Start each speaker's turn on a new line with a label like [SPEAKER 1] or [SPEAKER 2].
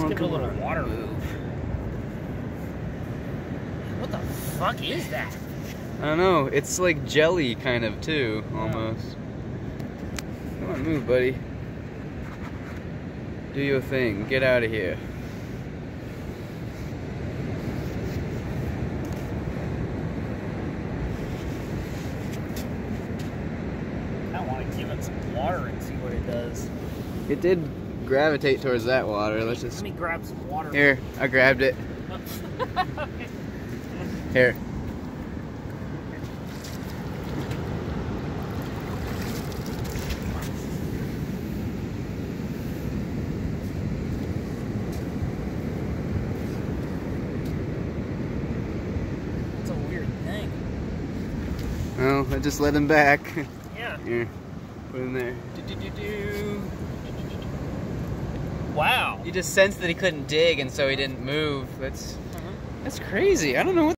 [SPEAKER 1] Let's give it a little water move. What the fuck is that?
[SPEAKER 2] I don't know. It's like jelly, kind of too, almost. Come on, move, buddy. Do your thing. Get out of here.
[SPEAKER 1] I want to give it some water and see what it does.
[SPEAKER 2] It did gravitate towards that water. Let's
[SPEAKER 1] Let
[SPEAKER 2] just.
[SPEAKER 1] me grab some water.
[SPEAKER 2] Here, I grabbed it. Here.
[SPEAKER 1] It's a weird thing.
[SPEAKER 2] Well, I just let him back.
[SPEAKER 1] Yeah.
[SPEAKER 2] Here, put him there. Do-do-do-do.
[SPEAKER 1] Wow.
[SPEAKER 2] You just sensed that he couldn't dig, and so he didn't move. That's that's crazy. I don't know what.